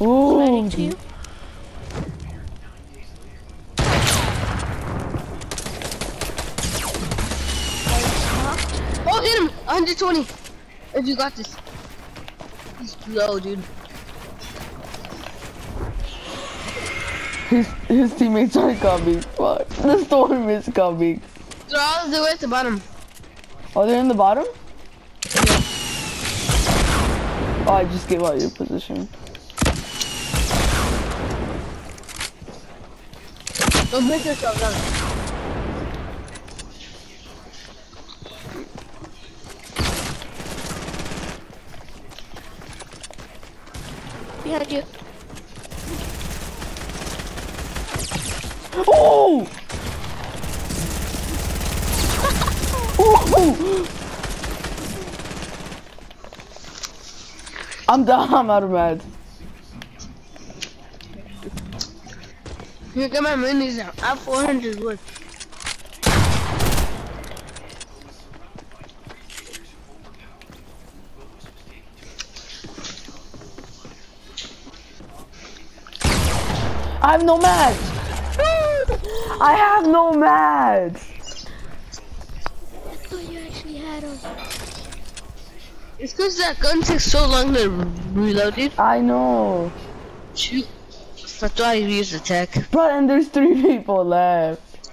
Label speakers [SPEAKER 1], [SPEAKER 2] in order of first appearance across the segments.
[SPEAKER 1] Ooh.
[SPEAKER 2] Landing to you.
[SPEAKER 3] Oh, hit him! 120. If you got this. He's low, dude.
[SPEAKER 1] His his teammates are coming. Fuck. The storm is coming.
[SPEAKER 3] They're all the way at the bottom.
[SPEAKER 1] Oh, they're in the bottom? Oh, I just gave out your position.
[SPEAKER 3] Don't make yourself down.
[SPEAKER 2] Behind you.
[SPEAKER 1] Oh! oh! I'm done. I'm out of meds.
[SPEAKER 3] Here, get my minis out. I have 400 wood.
[SPEAKER 1] I have no meds. I have no meds.
[SPEAKER 2] I thought you actually had them.
[SPEAKER 3] It's because that gun takes so long to reload, dude.
[SPEAKER 1] I know.
[SPEAKER 3] Shoot. That's why I use the tech.
[SPEAKER 1] But and there's three people left.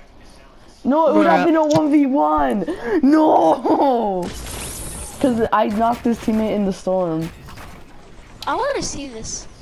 [SPEAKER 1] No, it would have been a 1v1. No! Because I knocked his teammate in the storm.
[SPEAKER 2] I want to see this. I want to see this.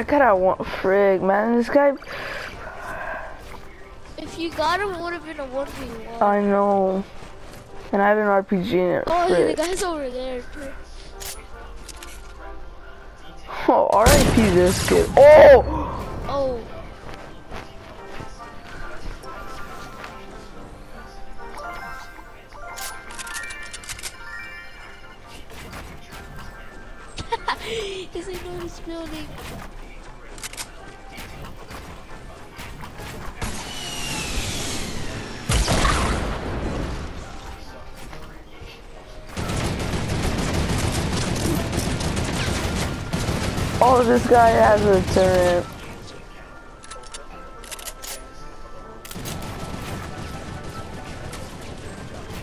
[SPEAKER 1] I kinda want frig, man. This guy,
[SPEAKER 2] If you got him, it would have been a 1v1.
[SPEAKER 1] I know. And I have an RPG in it.
[SPEAKER 2] oh, yeah, the guy's over there.
[SPEAKER 1] Oh, RIP this kid. Oh!
[SPEAKER 2] Oh,
[SPEAKER 1] guy has a turret.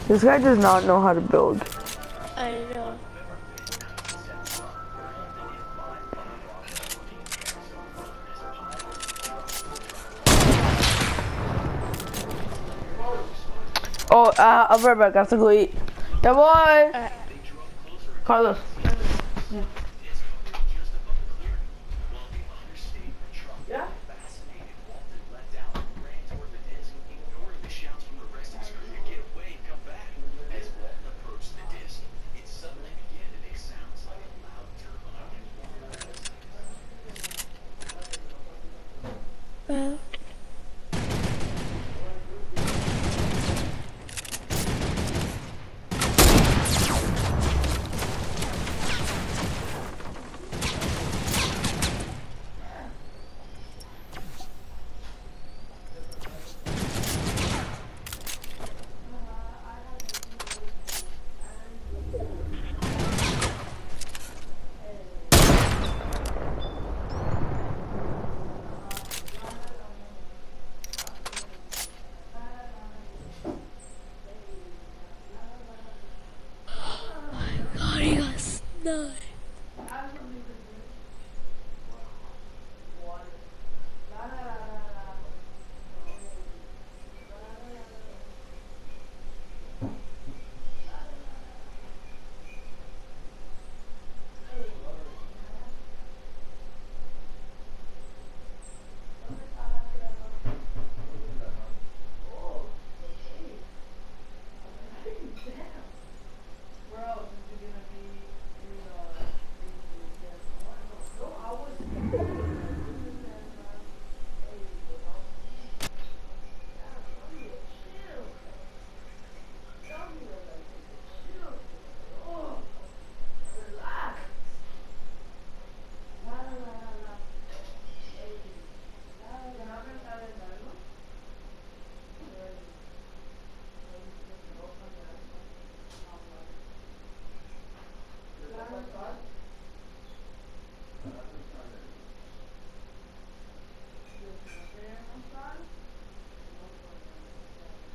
[SPEAKER 1] This guy does not know how to build.
[SPEAKER 2] I know.
[SPEAKER 1] Oh, uh, I'll be right back. I have to go eat. Yeah, boy.
[SPEAKER 2] Alright.
[SPEAKER 1] Carlos.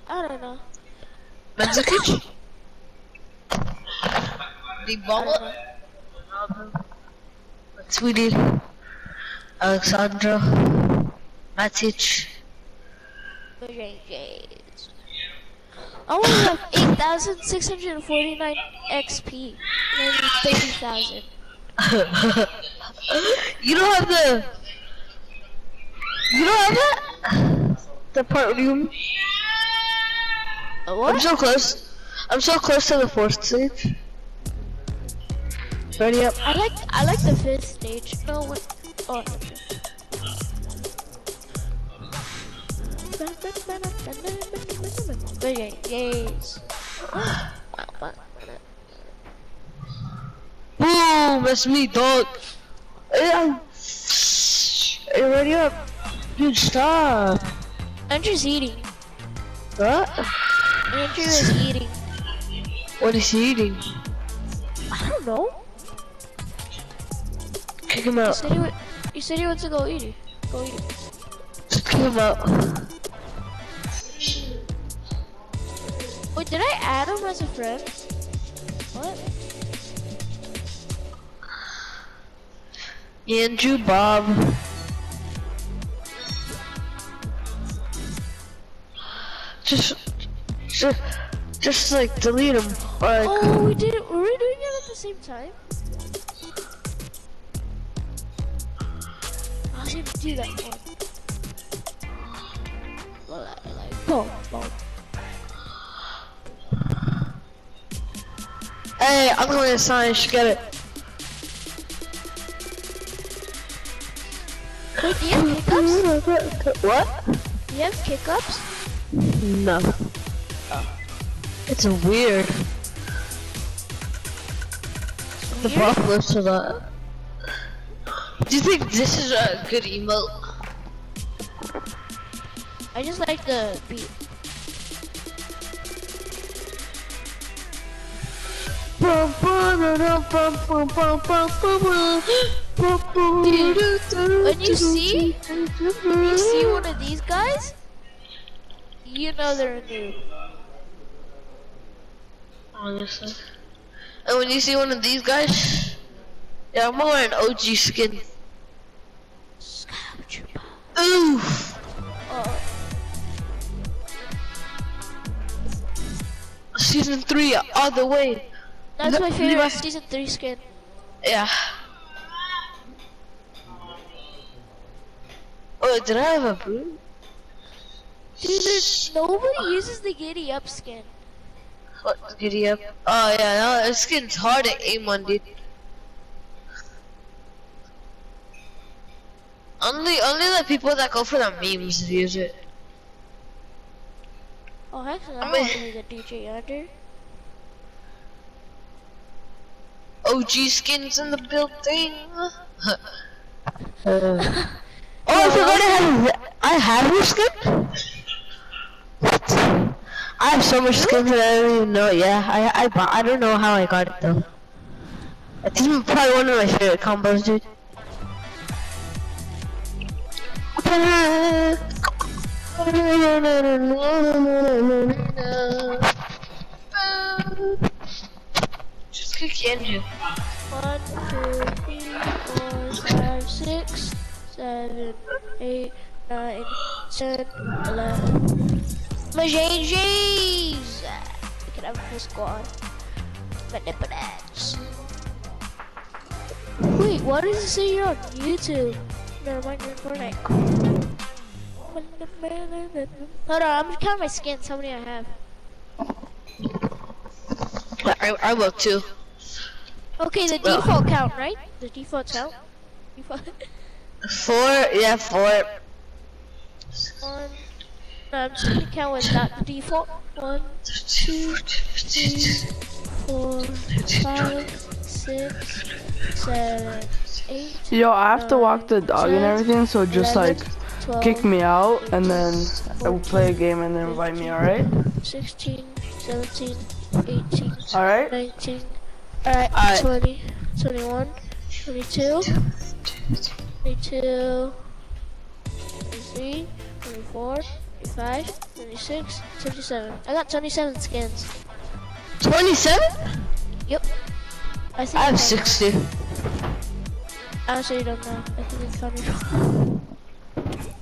[SPEAKER 4] I don't know.
[SPEAKER 3] Manzukic?
[SPEAKER 4] the bomber?
[SPEAKER 3] Sweden. Alexandra. Matic.
[SPEAKER 4] JJ. I only have 8,649 XP. Maybe 30,000.
[SPEAKER 3] you don't have the. You don't have that? The part room.
[SPEAKER 4] Uh,
[SPEAKER 3] I'm so close. I'm so close to the fourth stage. Ready up.
[SPEAKER 4] I like I like the fifth stage. No, what? Oh. Okay, yes.
[SPEAKER 3] Boom! That's me, dog. Yeah. Hey, ready up. Dude, stop.
[SPEAKER 4] Andrew's eating.
[SPEAKER 3] What?
[SPEAKER 4] Andrew is eating.
[SPEAKER 3] What is he eating?
[SPEAKER 4] I don't know.
[SPEAKER 3] Kick him
[SPEAKER 4] You
[SPEAKER 3] out.
[SPEAKER 4] said he, wa- you said he wants to go eat it. Go eat it.
[SPEAKER 3] Just kick him out.
[SPEAKER 4] Wait, did I add him as a friend? What?
[SPEAKER 3] Andrew Bob. Just, just, just like delete him. Like,
[SPEAKER 4] Oh, we did it. Were we doing it at the same time? I was gonna do that one. Well, I like boom,
[SPEAKER 3] hey, I'm going to sign. Should get it.
[SPEAKER 4] Wait, do you have hiccups?
[SPEAKER 3] What?
[SPEAKER 4] Do you have hiccups?
[SPEAKER 3] No. It's weird. The
[SPEAKER 4] Weird?
[SPEAKER 3] buff lives to that. Do you think this is a good emote?
[SPEAKER 4] I just like the beat. When you see- When you see one of these guys, you know they're new.
[SPEAKER 3] Honestly. And when you see one of these guys, yeah, I'm wearing OG skin. Oof. Season three, all the way.
[SPEAKER 4] That's my favorite season three skin.
[SPEAKER 3] Yeah. Oh, did I have a broom?
[SPEAKER 4] Dude, there's- nobody uses the giddy up skin.
[SPEAKER 3] What giddy up? Oh yeah, no, this skin's hard to aim on, dude. Only, only the people that go for the memes use it.
[SPEAKER 4] Oh, heck, no,
[SPEAKER 3] I
[SPEAKER 4] I
[SPEAKER 3] mean-
[SPEAKER 4] want to be the DJ Yonder.
[SPEAKER 3] OG skins in the building. Uh, oh, I forgot I have. I have your skin. What? I have so much skins that I don't even know. Yeah, I I. I don't know how I got it though. It's probably one of my favorite combos, dude. Just kick Andrew.
[SPEAKER 4] One, two, three, four, five, six, seven, eight, nine, ten, eleven. My JJ's! We can have a full squad. Manipulates. Wait, why does it say you're on YouTube? Never mind, you're Fortnite. Hold on, I'm just counting my skins, how many I have.
[SPEAKER 3] I, I will too.
[SPEAKER 4] Okay, the
[SPEAKER 3] Well-
[SPEAKER 4] default count, right? The default count? Default.
[SPEAKER 3] Four, yeah, four.
[SPEAKER 4] One. No, I'm just gonna count with not the default. One, two, three, four, five, six, seven, eight,
[SPEAKER 1] Yo, I have to walk the dog and everything, so just like
[SPEAKER 4] 11, 12,
[SPEAKER 1] kick me out and then I will play a game and then invite me, alright?
[SPEAKER 4] 16, 17, 18,
[SPEAKER 1] Alright?
[SPEAKER 4] 19, alright,
[SPEAKER 3] Alright.
[SPEAKER 4] 20, 21, 22, 22, 23, 24, 25, 26, 27. I got 27 skins.
[SPEAKER 3] 27?
[SPEAKER 4] Yep. I think
[SPEAKER 3] I have
[SPEAKER 4] it's on there.
[SPEAKER 3] 60.
[SPEAKER 4] Honestly, don't know. I think it's on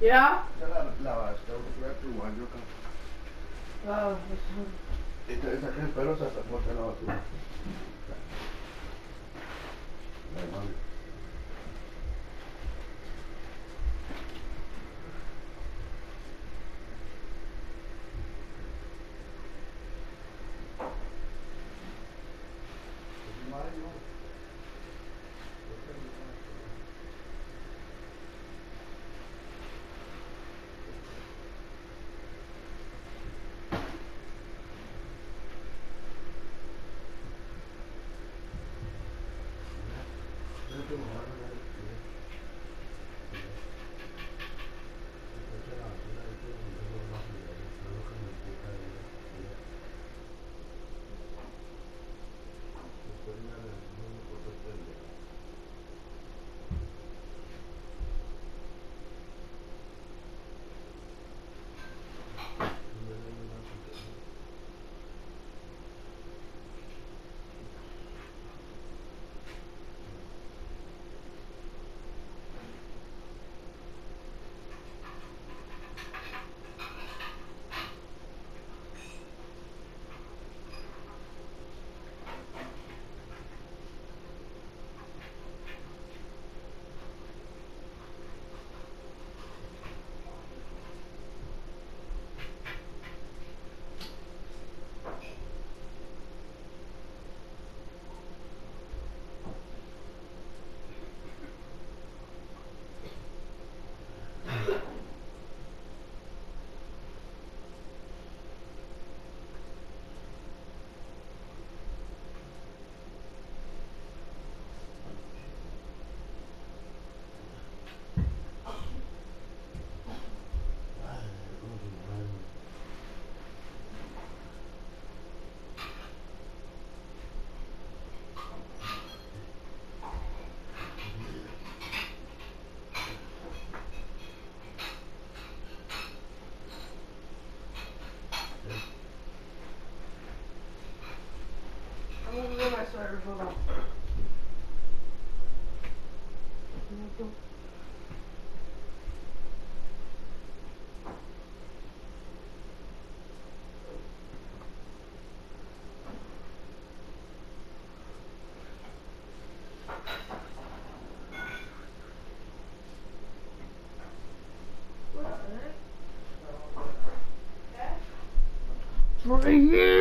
[SPEAKER 1] Yeah?
[SPEAKER 5] La,
[SPEAKER 1] sweater, hold on. It's right here!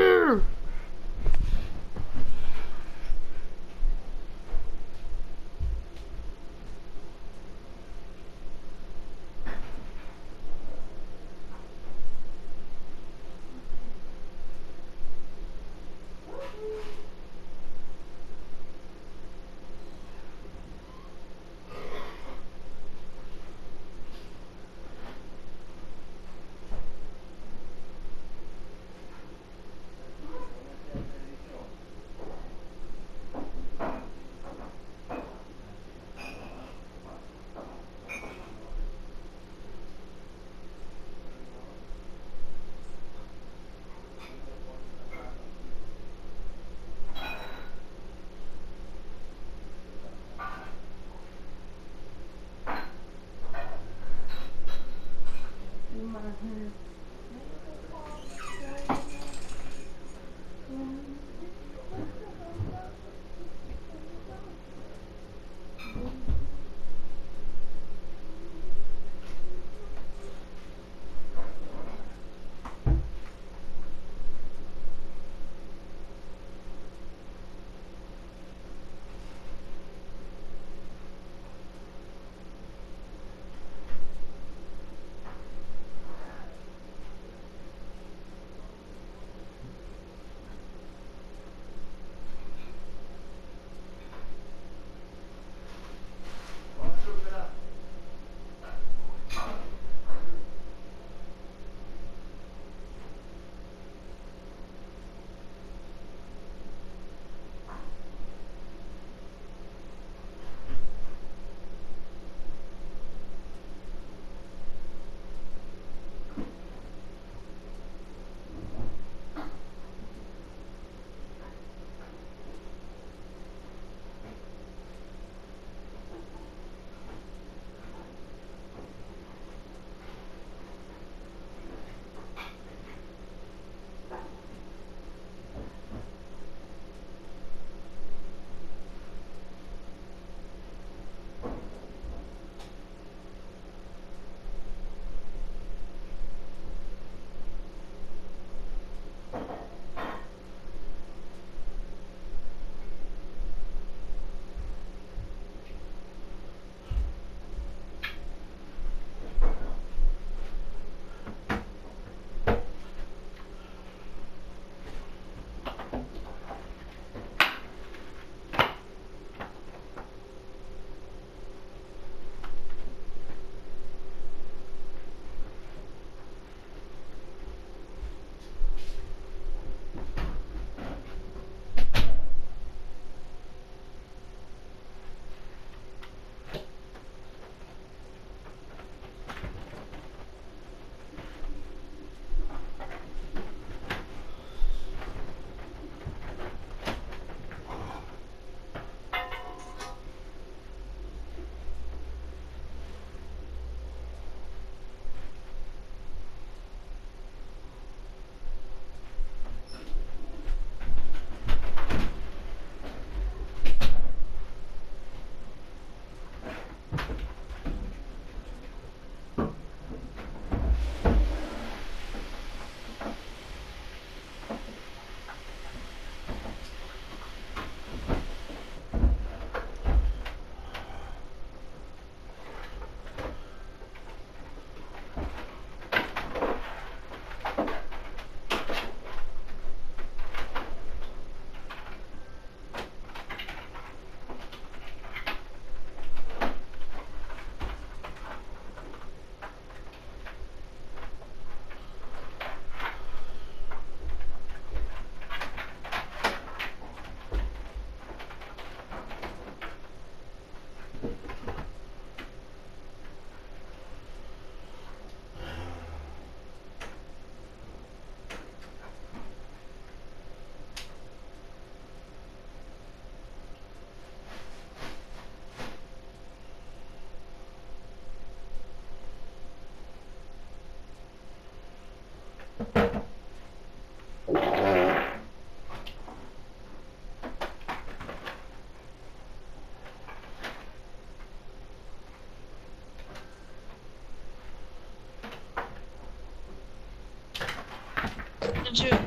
[SPEAKER 6] did
[SPEAKER 3] you?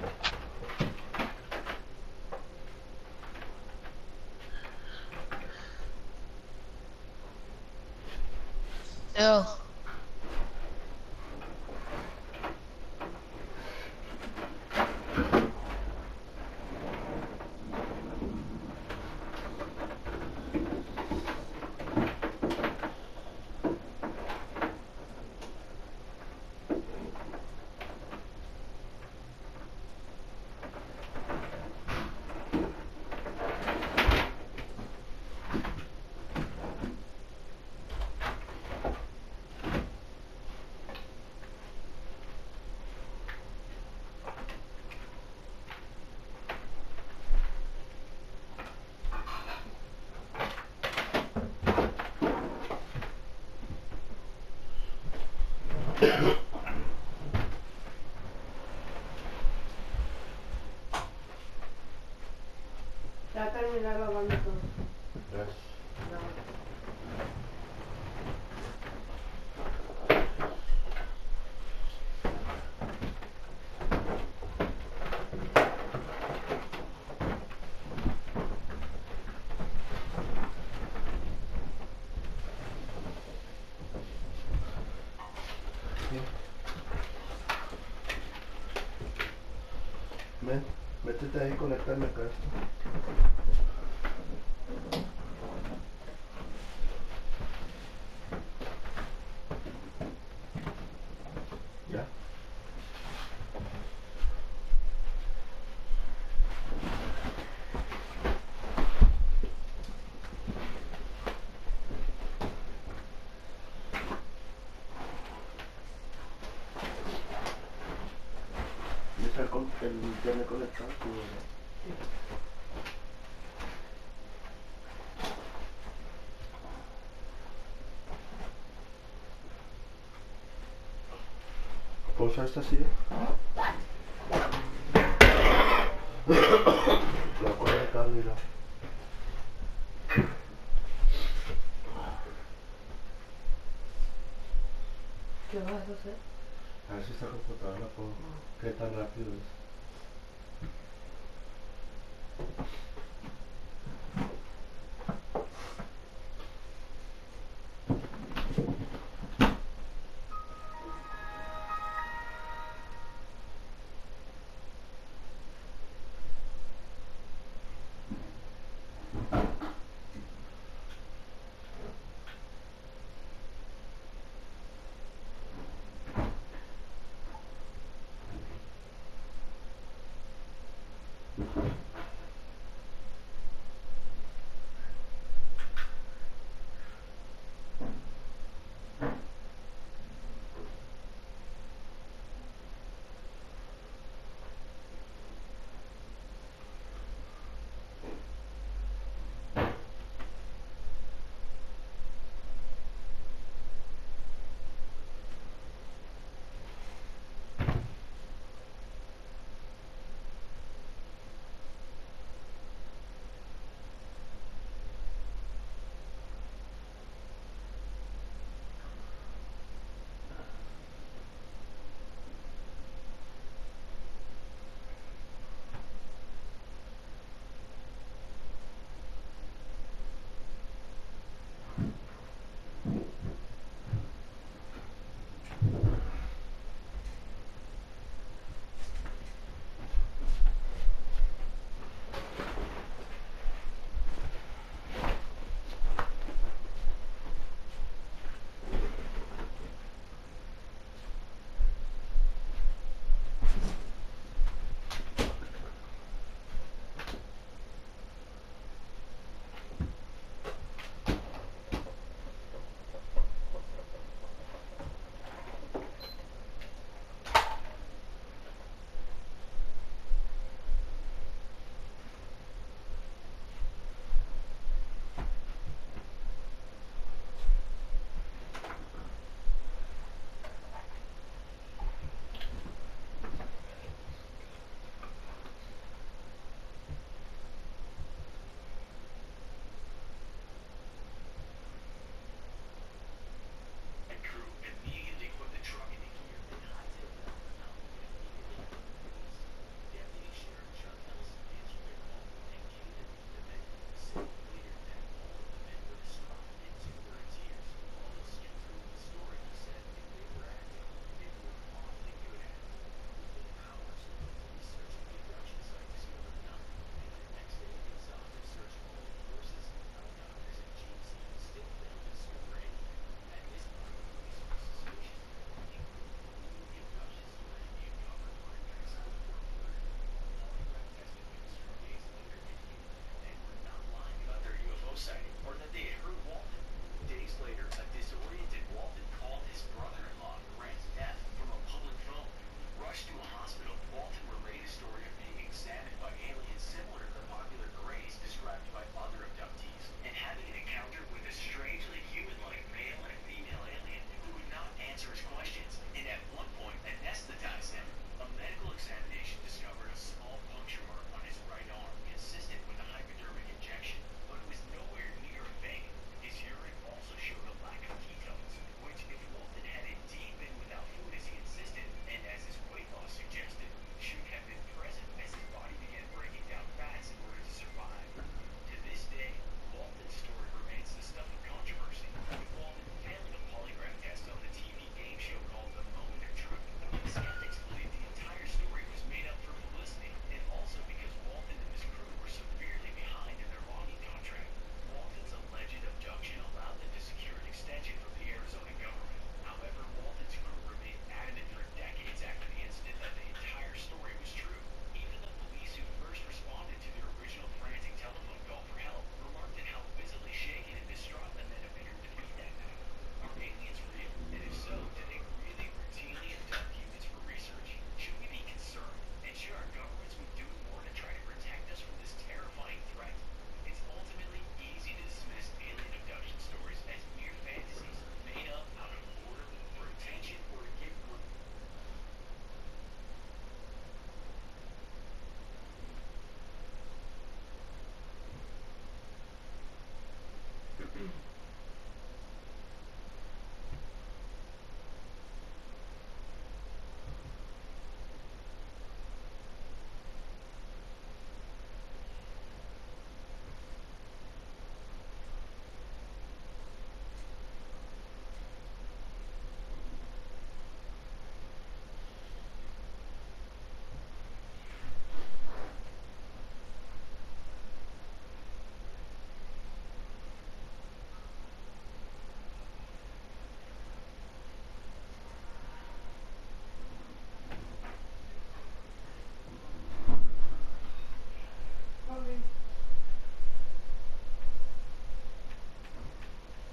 [SPEAKER 7] Ya terminé lavando todo.
[SPEAKER 5] Ahí conectarme acá. Ya. ¿Ya está el, con- el internet conectado? Sí, ¿verdad? ¿Puedo usar esta silla? La cuerda de cable.
[SPEAKER 7] ¿Qué vas a hacer?
[SPEAKER 5] A ver si esta computadora la puedo... ¿Qué tan rápido es?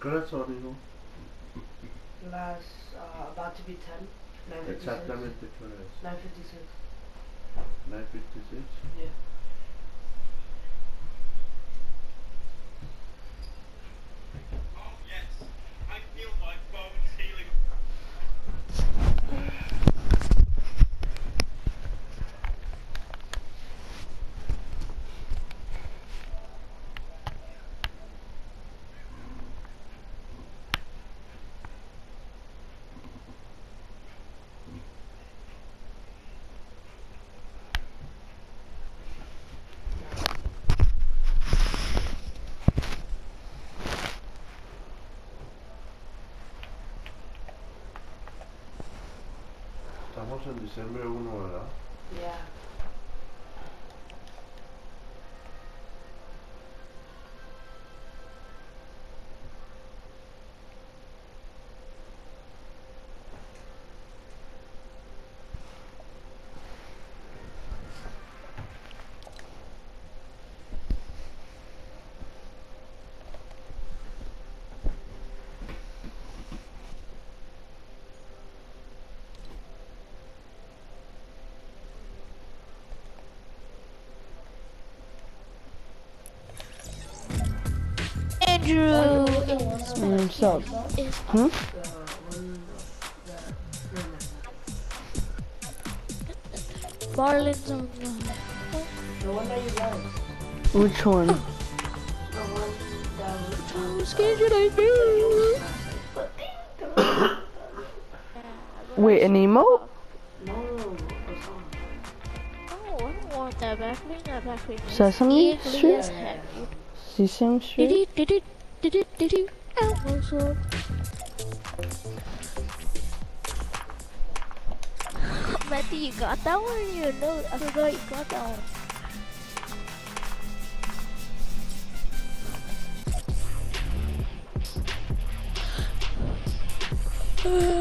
[SPEAKER 5] ¿Qué son, hijo?
[SPEAKER 7] Last, uh, about to be 10. 9.56.
[SPEAKER 5] Exactamente qué hora es.
[SPEAKER 7] 9.56.
[SPEAKER 5] 9.56.
[SPEAKER 7] Yeah.
[SPEAKER 5] En diciembre 1, ¿verdad?
[SPEAKER 7] Yeah.
[SPEAKER 4] Andrew.
[SPEAKER 1] Mm? Hmm?
[SPEAKER 4] The.
[SPEAKER 7] The one that you like.
[SPEAKER 1] Which one?
[SPEAKER 7] The one that was,
[SPEAKER 4] How scared should I be?
[SPEAKER 1] Wait, an emote?
[SPEAKER 7] No, the song.
[SPEAKER 4] No, I don't want that back. Bring that back. Bring that.
[SPEAKER 1] Sesame Street?
[SPEAKER 4] as heck, dude.
[SPEAKER 1] Sesame Street?
[SPEAKER 4] Diddy, diddy, diddy, diddy. Elmo sword. Matthew, you got that one in your note. I forgot you got that one. Wait.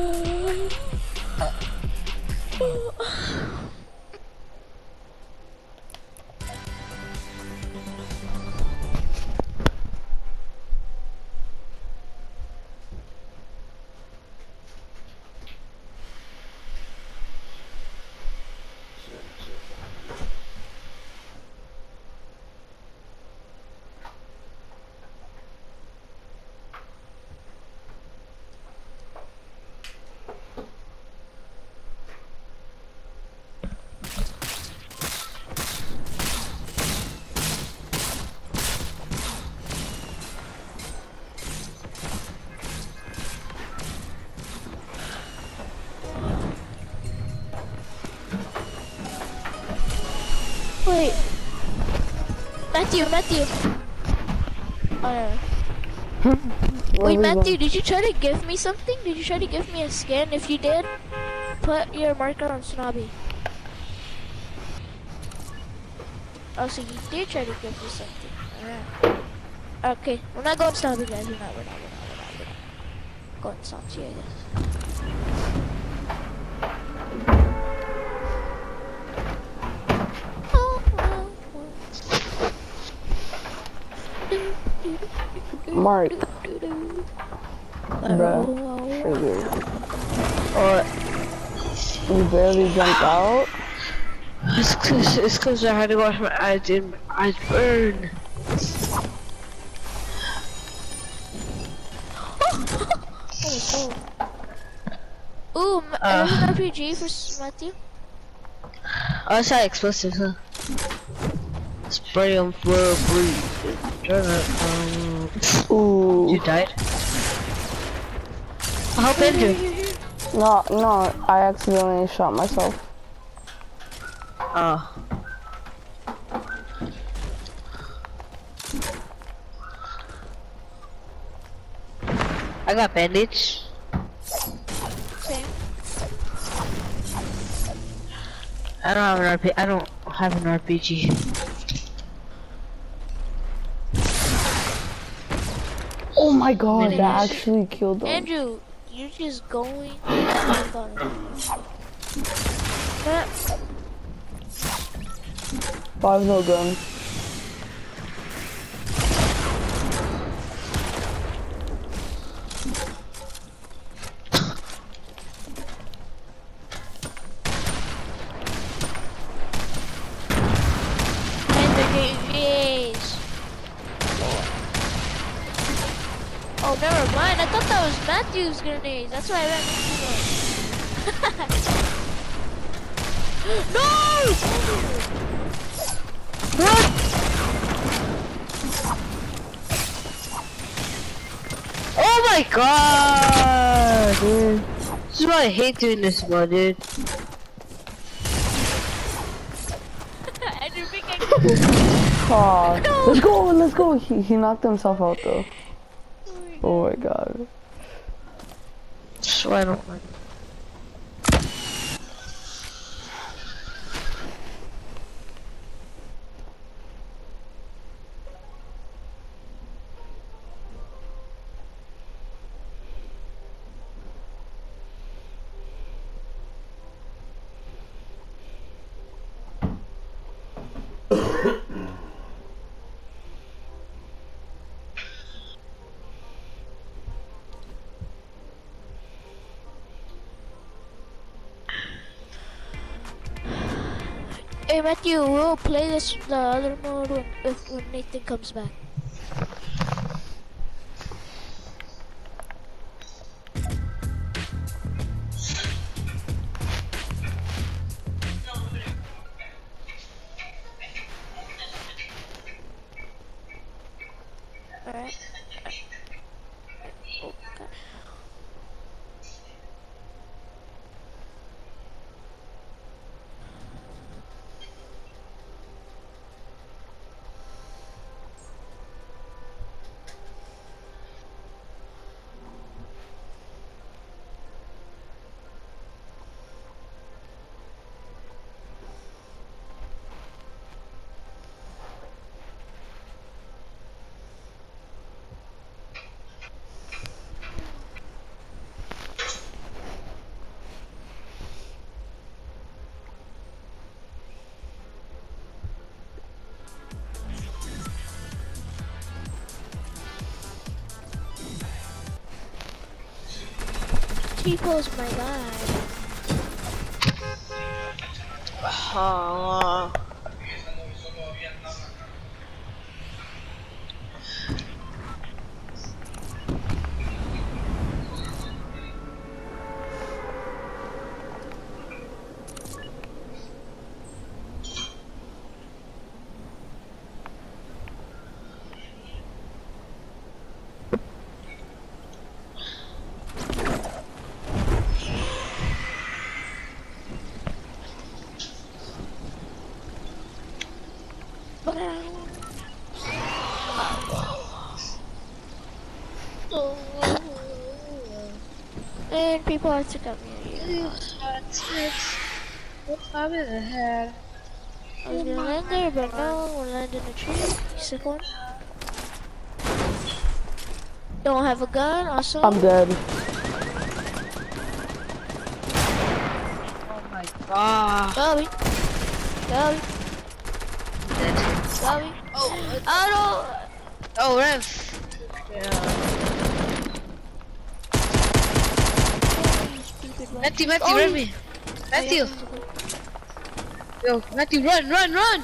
[SPEAKER 4] Matthew, Matthew. Uh, wait, Matthew, did you try to give me something? Did you try to give me a skin? If you did, put your marker on Snobby. Oh, so you did try to give me something. Alright. Okay, we're not going Snobby, guys. We're not, we're not, we're not, we're not, we're not. Going Santi, I guess.
[SPEAKER 1] Mark. Bruh.
[SPEAKER 3] Or
[SPEAKER 1] You barely jumped out?
[SPEAKER 3] it's cause it's cause I had to wash my eyes and my eyes burn.
[SPEAKER 4] Ooh,
[SPEAKER 3] Uh.
[SPEAKER 4] an RPG for Matthew.
[SPEAKER 3] Oh, it's not explosive, huh? Spray them for free. Turn it. Um,
[SPEAKER 1] Ooh.
[SPEAKER 3] you died. I'll help Andrew.
[SPEAKER 1] No, no, I accidentally shot myself.
[SPEAKER 3] Oh. I got bandage.
[SPEAKER 4] Same.
[SPEAKER 3] I don't have an RP. I don't have an RPG.
[SPEAKER 1] My god, that actually killed them.
[SPEAKER 4] Andrew, you're just going.
[SPEAKER 1] Five no gun.
[SPEAKER 4] Oh, never mind. I thought that was Matthew's grenades. That's why I ran into them. no!
[SPEAKER 3] Oh my god, dude. This is why I hate doing this one, dude.
[SPEAKER 4] I didn't think I could.
[SPEAKER 1] Aw, let's go, let's go. He, he knocked himself out though. Oh my god.
[SPEAKER 3] Why I don't like
[SPEAKER 4] Hey Matthew, we'll play this the other mode when if when Nathan comes back. T-pose my guy.
[SPEAKER 3] Oh.
[SPEAKER 4] And people are to come here.
[SPEAKER 3] What time is it here?
[SPEAKER 4] I was gonna land there, but no, we'll land in a tree. Sick one. Don't have a gun, also.
[SPEAKER 1] I'm dead.
[SPEAKER 3] Oh my god.
[SPEAKER 4] Bobby. Bobby. Bobby.
[SPEAKER 3] Oh,
[SPEAKER 4] Auto.
[SPEAKER 3] oh, oh Rev. Yeah. Matthew, Matthew,
[SPEAKER 4] Oh,
[SPEAKER 3] run me. Matthew. Yo, Matthew, run, run, run.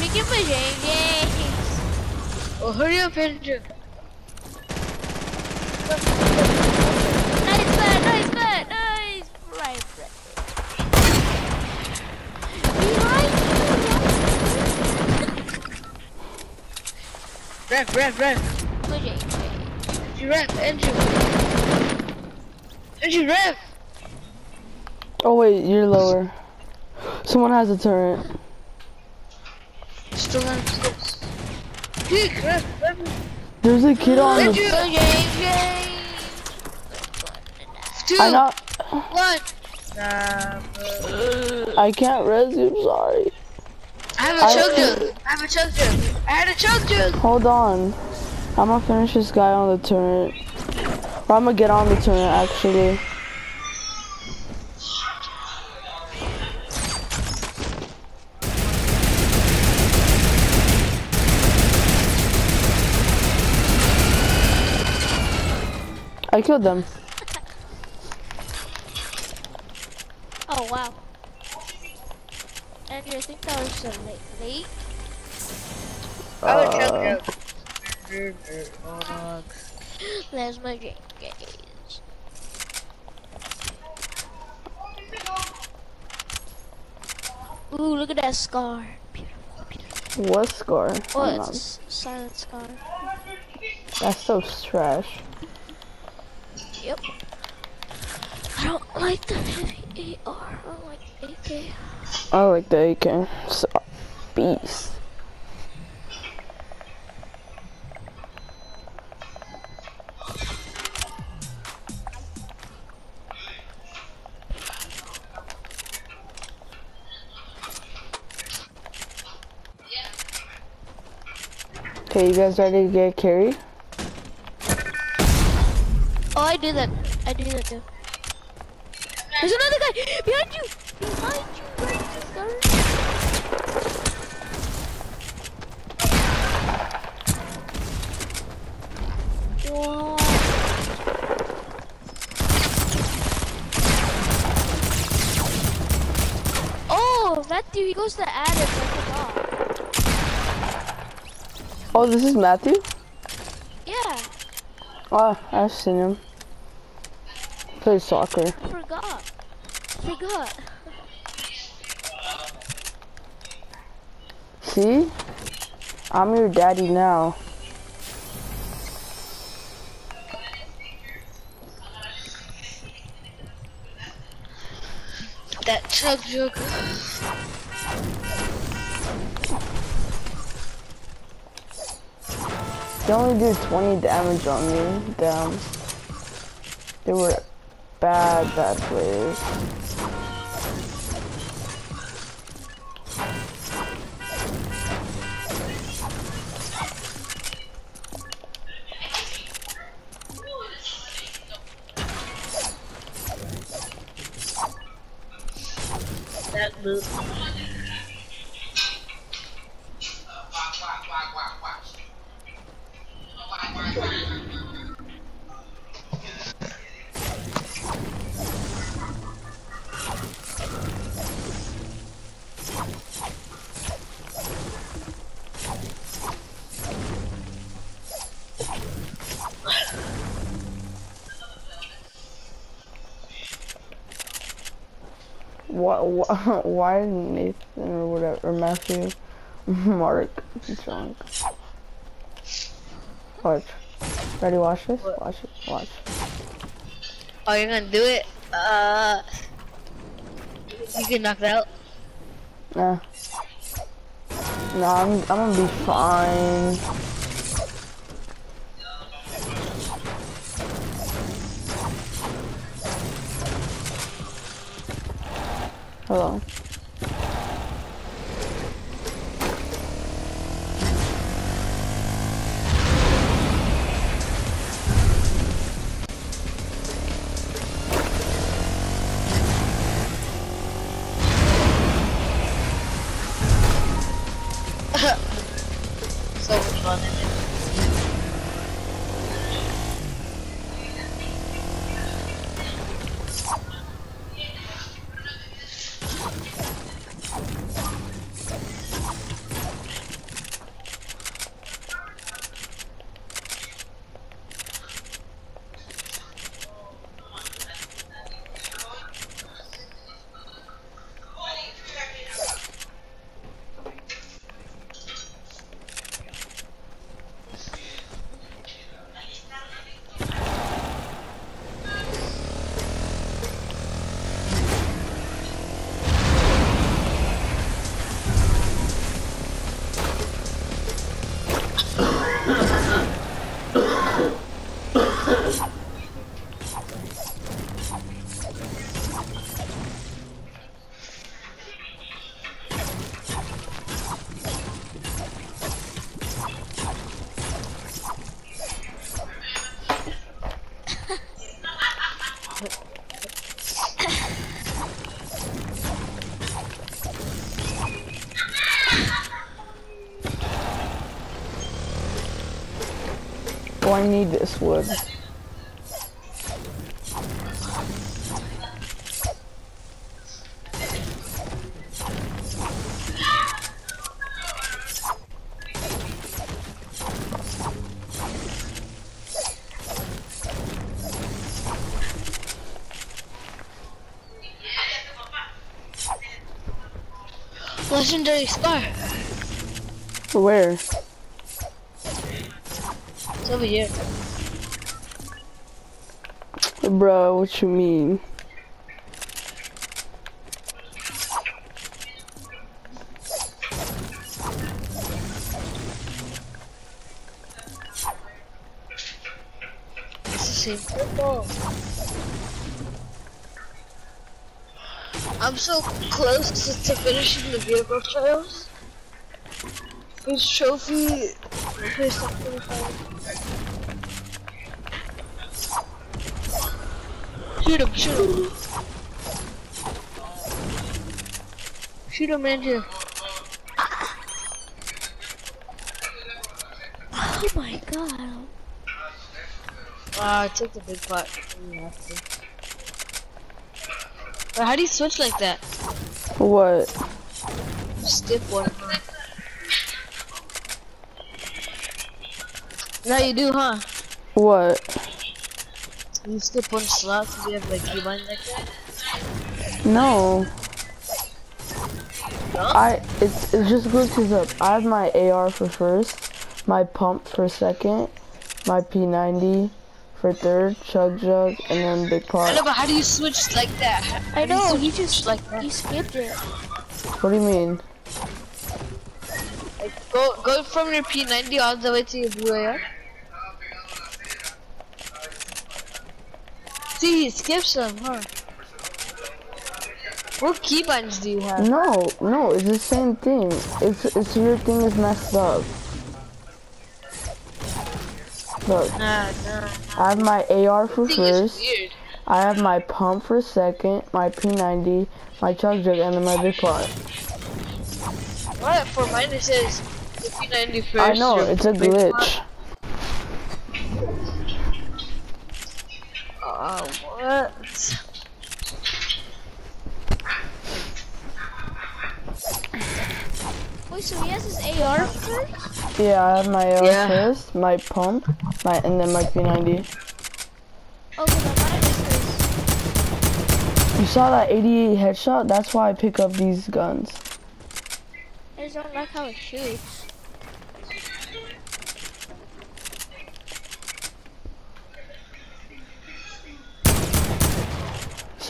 [SPEAKER 4] Make for James.
[SPEAKER 3] Oh, hurry up, Andrew.
[SPEAKER 4] Nice man, nice man, nice. Right, right. Behind
[SPEAKER 3] Rev, Rev, Rev.
[SPEAKER 4] you. Go James. James.
[SPEAKER 3] Andrew, Rev, Andrew. Andrew, Rev.
[SPEAKER 1] Oh wait, you're lower. Someone has a turret.
[SPEAKER 3] Still on six. Dude, Rev, Rev.
[SPEAKER 1] There's a kid on the.
[SPEAKER 3] Andrew.
[SPEAKER 4] Go James, James.
[SPEAKER 3] Two,
[SPEAKER 1] I not.
[SPEAKER 3] one. Nah.
[SPEAKER 1] I can't res you. I'm sorry.
[SPEAKER 3] I have a
[SPEAKER 1] I-
[SPEAKER 3] chug jug. I have a chug jug. I had a chug jug.
[SPEAKER 1] Hold on. I'm gonna finish this guy on the turret. Or I'm gonna get on the turret actually. I killed them.
[SPEAKER 4] Oh wow. Andrew, I think that was uh, late. Late.
[SPEAKER 3] I have a
[SPEAKER 1] Uh,
[SPEAKER 3] chug jug. Oh.
[SPEAKER 4] There's my drink, guys. Ooh, look at that scar. Beautiful, beautiful.
[SPEAKER 1] What scar?
[SPEAKER 4] Oh,
[SPEAKER 1] I'm
[SPEAKER 4] it's a
[SPEAKER 1] not-
[SPEAKER 4] s- silent scar.
[SPEAKER 1] That's so trash.
[SPEAKER 4] Yep. I don't like the heavy AR. I don't like AK.
[SPEAKER 1] I like the AK. It's a beast. Okay, you guys ready to get carried?
[SPEAKER 4] Oh, I do that. I do that too. There's another guy behind you. Behind you, right. Oh, Matthew, he goes to Adam. I forgot.
[SPEAKER 1] Oh, this is Matthew?
[SPEAKER 4] Yeah,
[SPEAKER 1] Oh, I've seen him. Play soccer.
[SPEAKER 4] I forgot. I Forgot.
[SPEAKER 1] See? I'm your daddy now.
[SPEAKER 3] That chug jug.
[SPEAKER 1] They only do 20 damage on me. Damn. They were bad, bad players. What, what, why Nathan or whatever, or Matthew, Mark, drunk? Watch. Ready, watch this? Watch it, watch.
[SPEAKER 3] Oh, you're gonna do it? Uh, you get knocked out.
[SPEAKER 1] Nah. Nah, I'm, I'm gonna be fine. need this wood.
[SPEAKER 3] legendary scar.
[SPEAKER 1] Where?
[SPEAKER 3] It's over here.
[SPEAKER 1] Bro, what you mean?
[SPEAKER 3] I'm so close to, to finishing the vehicle trials. His trophy. His top 25. Shoot him, shoot him. Shoot him, Andrew.
[SPEAKER 4] Oh my god.
[SPEAKER 3] Ah, I took the big pot. You have to. But how do you switch like that?
[SPEAKER 1] What?
[SPEAKER 3] Skip one. Huh? Now you do, huh?
[SPEAKER 1] What?
[SPEAKER 3] You skip one slot because you have like keybind like that.
[SPEAKER 1] No.
[SPEAKER 3] No?
[SPEAKER 1] I it's it just glitches up. I have my AR for first, my pump for second, my P90 for third, chug jug, and then big
[SPEAKER 3] I know, but how do you switch like that? How- how
[SPEAKER 4] I
[SPEAKER 3] do you
[SPEAKER 4] know, he just
[SPEAKER 3] like that.
[SPEAKER 4] he skipped it.
[SPEAKER 1] What do you mean?
[SPEAKER 3] Like, go go from your P90 all the way to your blue AR. See, he skips them, huh? What keybinds do you have?
[SPEAKER 1] No, no, it's the same thing. It's it's your thing is messed up. Look,
[SPEAKER 3] Nah, nah.
[SPEAKER 1] I have my AR for first. I have my pump for second, my P90, my jug, and my big pot.
[SPEAKER 3] What? For mine it says the P90 first.
[SPEAKER 1] I know it's a glitch.
[SPEAKER 3] pot. Oh, what?
[SPEAKER 4] Wait, so he has his AR first?
[SPEAKER 1] Yeah, I have my AR
[SPEAKER 3] Yeah.
[SPEAKER 1] first, my pump, my and then my P90.
[SPEAKER 4] Okay, now mine is this.
[SPEAKER 1] You saw that 88 headshot? That's why I pick up these guns.
[SPEAKER 4] I just don't like how it shoots.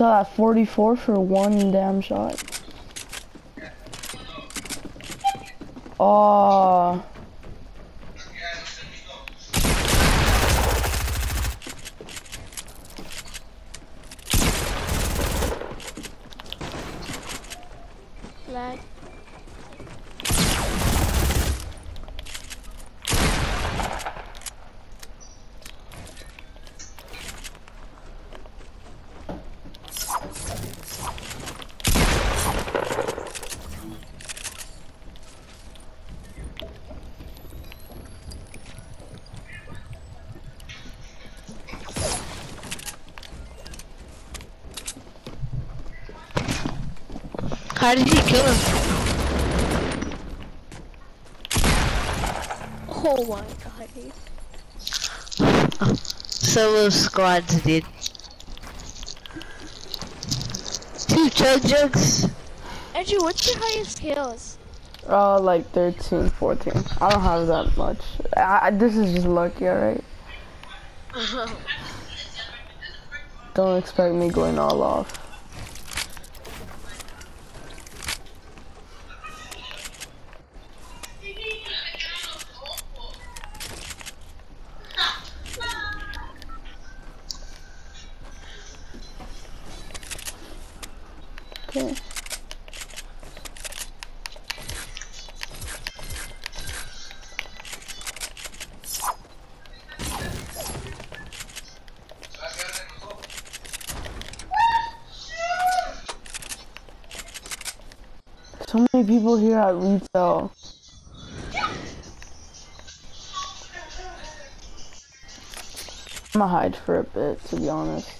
[SPEAKER 1] Saw that 44 for one damn shot. Oh,
[SPEAKER 3] How did he kill him?
[SPEAKER 4] Oh my god, dude.
[SPEAKER 3] Solo squads, dude. Two chug jugs.
[SPEAKER 4] Andrew, what's your highest kills?
[SPEAKER 1] uh, like 13, 14. I don't have that much. I, I, this is just lucky, alright? Don't expect me going all off. Okay. So many people here retail. I'm gonna hide for a bit, to be honest.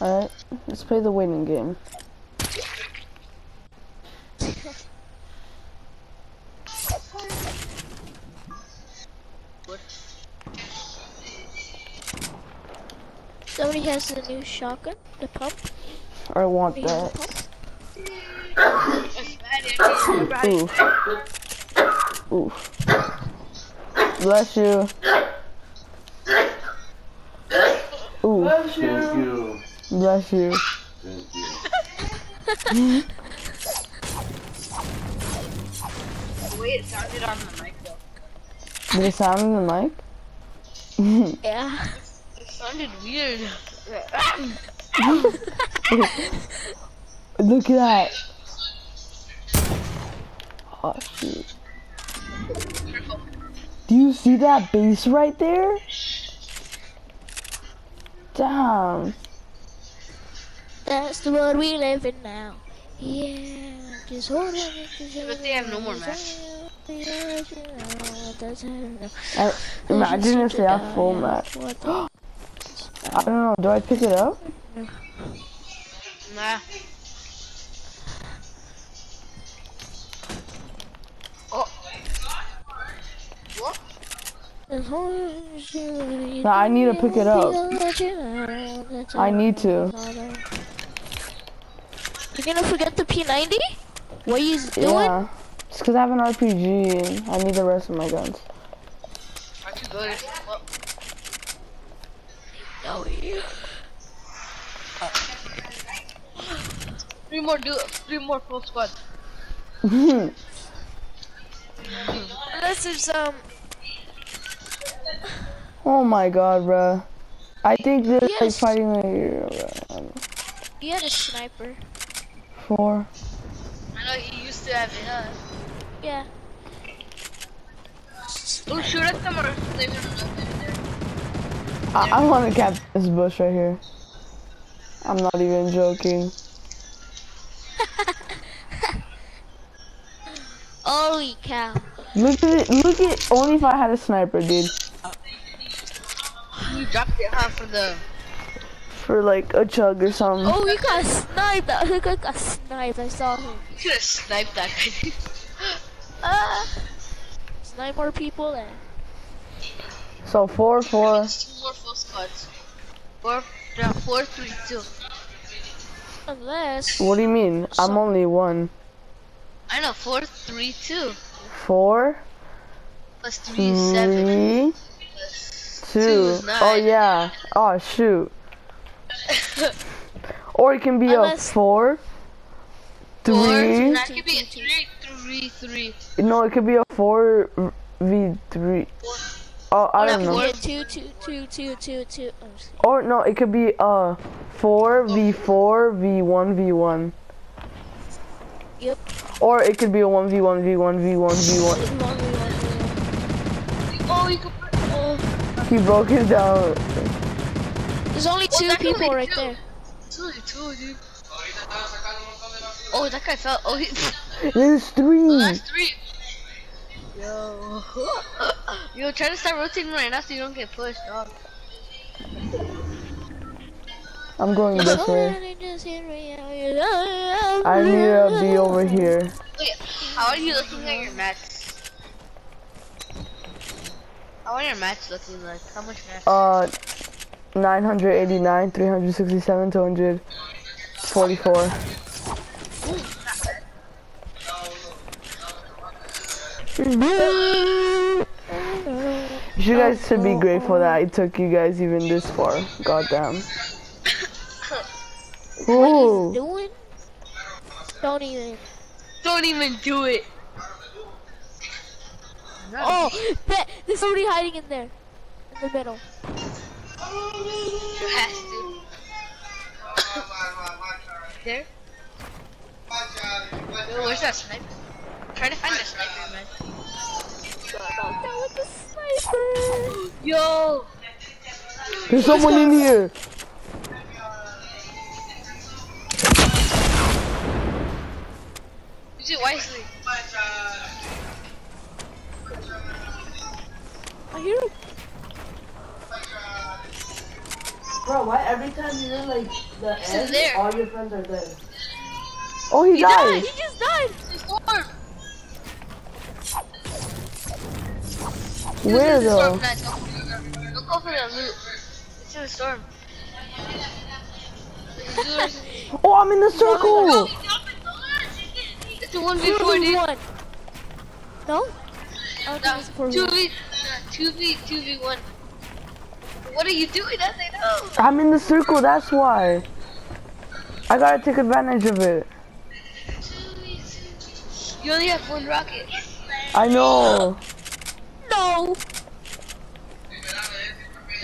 [SPEAKER 1] Alright, let's play the waiting game.
[SPEAKER 4] Somebody has the new shotgun, the pump.
[SPEAKER 1] I want
[SPEAKER 4] He has a
[SPEAKER 1] that.
[SPEAKER 4] pump.
[SPEAKER 3] It's bad, I remember how you-
[SPEAKER 1] Oof. Oof. Bless you. Ooh,
[SPEAKER 7] Bless you.
[SPEAKER 1] Bless you.
[SPEAKER 5] Thank you.
[SPEAKER 3] Wait, it sounded on the mic though.
[SPEAKER 1] Did it sound in the mic?
[SPEAKER 4] Yeah.
[SPEAKER 3] It sounded weird.
[SPEAKER 1] Look at that. Oh shoot. Do you see that base right there? Damn.
[SPEAKER 4] That's the world we live in now. Yeah, just hold on.
[SPEAKER 3] But they have no more match.
[SPEAKER 1] I, imagine if they have full match. I don't know. Do I pick it up?
[SPEAKER 3] Nah. Oh. What?
[SPEAKER 4] No,
[SPEAKER 1] I need to pick it up. I need to.
[SPEAKER 4] You're gonna forget the P90? What are you doing?
[SPEAKER 1] Yeah. It's because I have an RPG and I need the rest of my guns.
[SPEAKER 3] Aren't you good? Well,
[SPEAKER 4] Oh, yeah.
[SPEAKER 3] Three more do three more full squad.
[SPEAKER 4] Unless there's um.
[SPEAKER 1] oh my god, bruh. I think they're like fighting a hero, bruh.
[SPEAKER 4] You had a sniper.
[SPEAKER 1] Four.
[SPEAKER 3] I know you used to have it, huh?
[SPEAKER 4] Yeah.
[SPEAKER 3] Oh, shoot at them or leave them in there.
[SPEAKER 1] I, I want to cap this bush right here. I'm not even joking.
[SPEAKER 4] Holy cow.
[SPEAKER 1] Look at it. Look at only if I had a sniper, dude.
[SPEAKER 3] You dropped it, huh, for the.
[SPEAKER 1] For like a chug or something.
[SPEAKER 4] Oh, you got sniped. Look, I got sniped. I saw him.
[SPEAKER 3] You could have sniped that guy.
[SPEAKER 4] Ah. Snipe more people then.
[SPEAKER 1] So four, four.
[SPEAKER 3] Two more full squads. Four, yeah, four, three, two.
[SPEAKER 4] Unless.
[SPEAKER 1] What do you mean? I'm only one.
[SPEAKER 3] I know, four, three, two.
[SPEAKER 1] Four,
[SPEAKER 3] Plus three is Plus
[SPEAKER 1] two.
[SPEAKER 3] is
[SPEAKER 1] Oh yeah. Oh shoot. Or it can be a
[SPEAKER 4] Unless-
[SPEAKER 1] four,
[SPEAKER 3] Four,
[SPEAKER 1] three.
[SPEAKER 3] that could be a three, three, three.
[SPEAKER 1] No, it could be a four v three. Oh, I don't know.
[SPEAKER 4] Two, two, two, two, two, two. Oh,
[SPEAKER 1] Or no, it could be uh four v four v one v one.
[SPEAKER 4] Yep.
[SPEAKER 1] Or it could be a one v one v one v one v one.
[SPEAKER 3] Oh, you could. Oh,
[SPEAKER 1] He broke it down.
[SPEAKER 4] There's only
[SPEAKER 3] Oh,
[SPEAKER 4] two
[SPEAKER 3] that
[SPEAKER 4] people
[SPEAKER 3] be
[SPEAKER 4] right
[SPEAKER 3] two.
[SPEAKER 4] there.
[SPEAKER 3] it's only two, dude. Oh, that guy fell. Oh, he.
[SPEAKER 1] There's three.
[SPEAKER 3] That's three. Yo. Yo, try to start rotating right now so you don't get pushed, dog.
[SPEAKER 1] I'm going this way. I
[SPEAKER 4] I
[SPEAKER 1] need to be over here.
[SPEAKER 3] Wait, how are you looking at your match? How are your match looking like? How much match?
[SPEAKER 1] Uh, 989, 367, 244. You guys should be grateful that I took you guys even this far. Goddamn.
[SPEAKER 4] What he's doing? Don't even.
[SPEAKER 3] Don't even do it.
[SPEAKER 4] Oh, bet there's somebody hiding in there, in the middle.
[SPEAKER 3] You have to. there? Yo, where's that sniper? Try to find that sniper, man.
[SPEAKER 4] Knocked out with the sniper.
[SPEAKER 3] Yo!
[SPEAKER 1] There's someone in here.
[SPEAKER 3] Use it wisely.
[SPEAKER 4] I hear him.
[SPEAKER 7] Bro, why every time you're in like the
[SPEAKER 3] He's
[SPEAKER 7] end,
[SPEAKER 3] there.
[SPEAKER 7] all your friends are dead?
[SPEAKER 1] Oh, he,
[SPEAKER 3] He
[SPEAKER 1] died.
[SPEAKER 3] died.
[SPEAKER 4] He just died.
[SPEAKER 1] Where
[SPEAKER 3] the
[SPEAKER 1] though?
[SPEAKER 3] storm, guys. Don't, don't go for the loot. It's in the storm.
[SPEAKER 1] Oh, I'm in the circle.
[SPEAKER 3] It's a 1v4, dude.
[SPEAKER 4] One. No? Oh, don't
[SPEAKER 3] No,
[SPEAKER 4] think it's four
[SPEAKER 3] 2v, 2v, 2v1. What are you doing? I say no.
[SPEAKER 1] I'm in the circle. That's why. I gotta take advantage of it.
[SPEAKER 3] You only have one rocket.
[SPEAKER 1] I know.
[SPEAKER 4] No!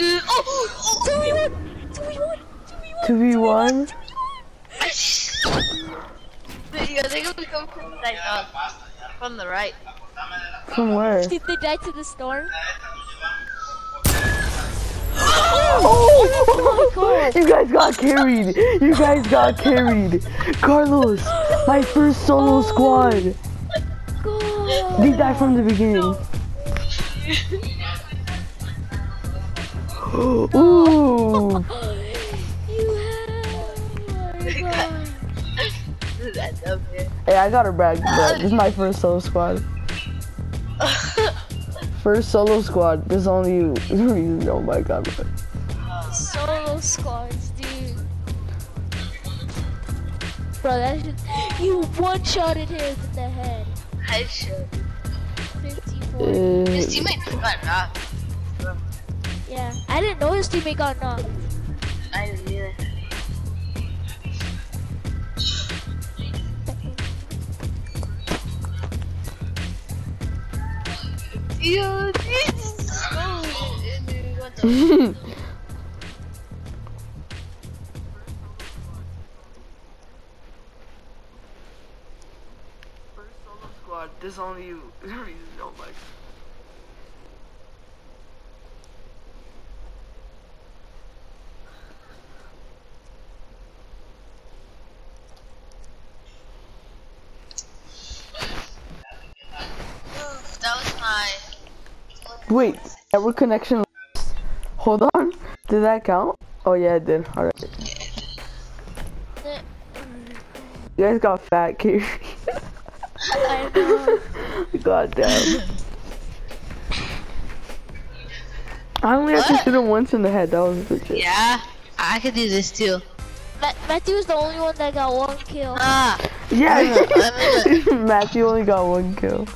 [SPEAKER 3] Uh, oh, oh,
[SPEAKER 4] Two v one! Two v one! Two v one!
[SPEAKER 1] 2v1.
[SPEAKER 3] Yeah, they gonna come from like uh, from the right.
[SPEAKER 1] From where?
[SPEAKER 4] Did they die to the storm?
[SPEAKER 1] Oh!
[SPEAKER 4] God.
[SPEAKER 1] You guys got carried. You guys got carried. Carlos, my first solo squad.
[SPEAKER 4] God.
[SPEAKER 1] They died from the beginning. Ooh. Oh.
[SPEAKER 4] You have. Oh my God.
[SPEAKER 3] That's up here.
[SPEAKER 1] Hey, I gotta brag, bro. This is my first solo squad. First solo squad. There's only you. Oh my god.
[SPEAKER 4] Solo squads, dude. Bro, that shit. You one shotted him in the head.
[SPEAKER 3] I should.
[SPEAKER 4] 54.
[SPEAKER 3] His
[SPEAKER 1] Uh,
[SPEAKER 3] teammate got knocked.
[SPEAKER 4] Yeah. I didn't know his teammate got knocked.
[SPEAKER 3] I didn't either. Yo, Jesus. Oh, dude, what the
[SPEAKER 1] There's only you. My.
[SPEAKER 3] That was my.
[SPEAKER 1] Wait, network connection. Hold on. Did that count? Oh yeah, it did. All right. You guys got fat carry.
[SPEAKER 4] I know.
[SPEAKER 1] God damn. I only have to
[SPEAKER 3] What?
[SPEAKER 1] shoot him once in the head. That was legit.
[SPEAKER 3] Yeah, I could do this too.
[SPEAKER 4] Ma- was the only one that got one kill.
[SPEAKER 3] Ah,
[SPEAKER 1] Yeah. Matthew only got one kill.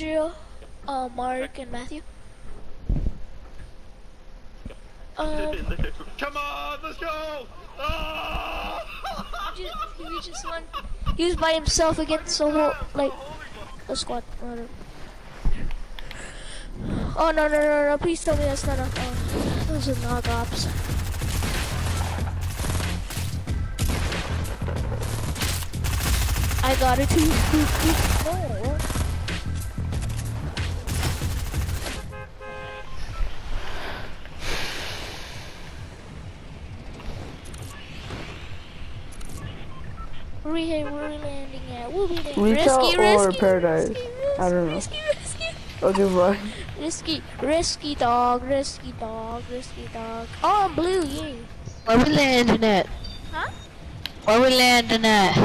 [SPEAKER 4] Andrew, uh, Mark, and Matthew. Um,
[SPEAKER 8] Come on, let's go!
[SPEAKER 4] Ju- he just won. He was by himself against the whole, like, a squad. Oh no no no no! Please tell me that's not a. Oh, those are knock ops. I got it too. No. Where we, where we landing at? We'll be there.
[SPEAKER 1] Retail
[SPEAKER 4] risky,
[SPEAKER 1] or
[SPEAKER 4] risky,
[SPEAKER 1] paradise?
[SPEAKER 4] Risky,
[SPEAKER 1] I don't know.
[SPEAKER 4] Risky, risky,
[SPEAKER 1] Okay, bye.
[SPEAKER 4] risky, risky dog, risky dog, risky dog. Oh, I'm blue, yeah.
[SPEAKER 3] where we landing at?
[SPEAKER 4] Huh?
[SPEAKER 3] Where we landing at?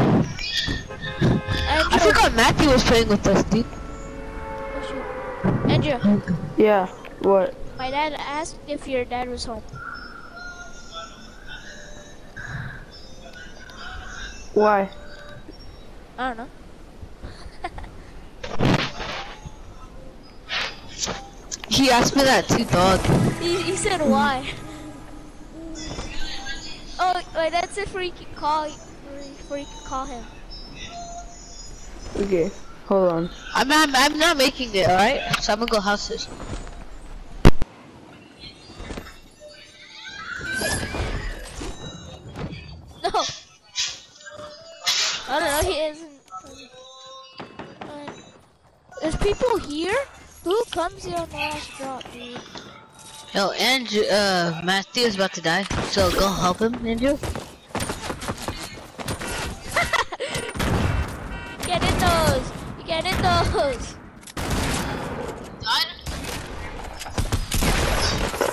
[SPEAKER 3] I forgot Matthew was playing with us, dude.
[SPEAKER 4] oh, shoot. Andrew,
[SPEAKER 1] Yeah. What?
[SPEAKER 4] my dad asked if your dad was home.
[SPEAKER 1] Why?
[SPEAKER 4] I don't know.
[SPEAKER 3] He asked me that too, dog.
[SPEAKER 4] He, he said why. Oh, wait, that's it for you can call, for you can call him.
[SPEAKER 1] Okay. Hold on.
[SPEAKER 3] I'm not, I'm not making it, alright? So I'm gonna go houses.
[SPEAKER 4] No. I don't know. He isn't. There's people here. Who comes here on the last drop, dude?
[SPEAKER 3] Yo, Andrew, uh, Matthew is about to die, so go help him, Andrew.
[SPEAKER 4] Get in those. You get in those.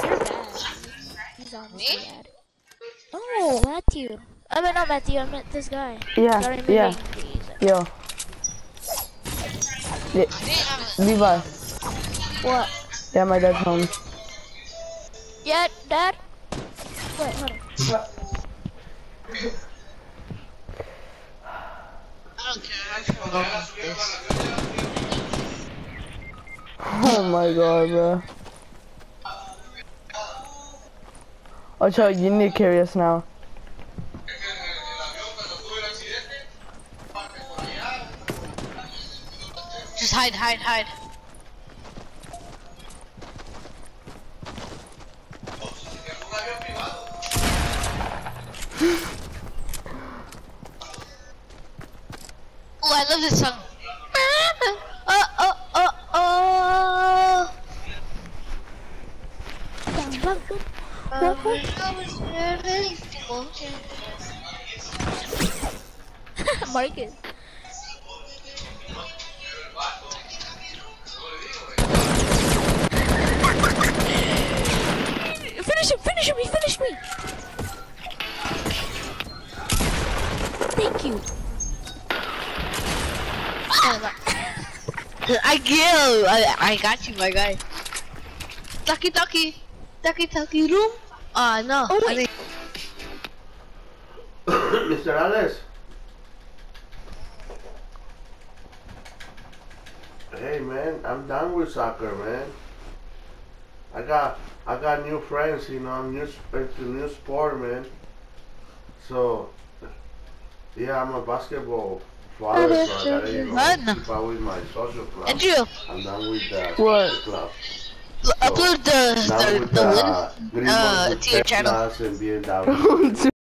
[SPEAKER 4] You're bad. He's honestly. Oh, Matthew. I mean, not Matthew. I meant this guy.
[SPEAKER 1] Yeah,
[SPEAKER 4] Sorry,
[SPEAKER 1] yeah, yo. Yeah, Levi.
[SPEAKER 4] What?
[SPEAKER 1] Yeah, my dad's home.
[SPEAKER 4] Yeah, Dad. Wait, hold on.
[SPEAKER 3] I don't care. I forgot this.
[SPEAKER 1] Oh my god, bro. Oh, Chuck, you need to carry us now.
[SPEAKER 3] Just hide, hide, hide. Oh, I love this song. Oh, oh, oh, oh.
[SPEAKER 4] Marcus. Finish him! Finish him! He finished me! Thank you.
[SPEAKER 3] I kill. I, I got you, my guy. Ducky, ducky, ducky, ducky room. Uh, no.
[SPEAKER 4] Oh,
[SPEAKER 3] I
[SPEAKER 4] wait.
[SPEAKER 3] think-
[SPEAKER 5] Mr. Alex. Hey man, I'm done with soccer, man. I got I got new friends, you know. I'm new sp- into new sport, man. So yeah, I'm a basketball father, so I gotta you know,
[SPEAKER 3] Fun.
[SPEAKER 5] keep up with my social club.
[SPEAKER 3] Andrew,
[SPEAKER 5] I'm done with the
[SPEAKER 1] What?
[SPEAKER 5] social club.
[SPEAKER 3] l- upload the
[SPEAKER 5] Now
[SPEAKER 3] the, the
[SPEAKER 5] the
[SPEAKER 3] win.
[SPEAKER 5] uh,
[SPEAKER 3] uh, to your channel.
[SPEAKER 5] Teslas and BMW.